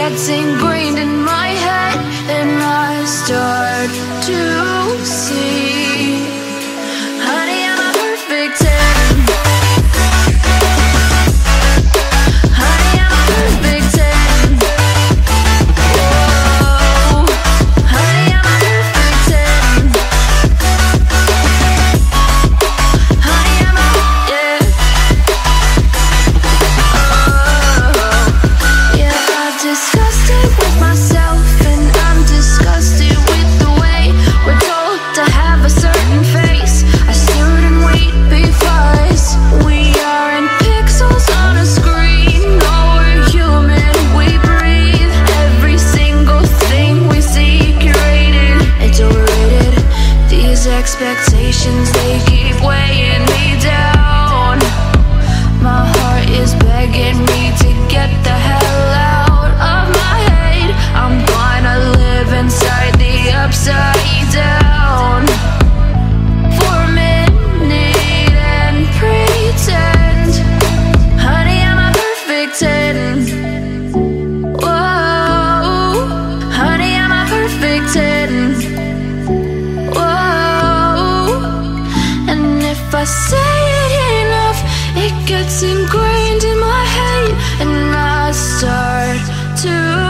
gets ingrained in my head and I start to expectations, they give way It gets ingrained in my head, and I start to.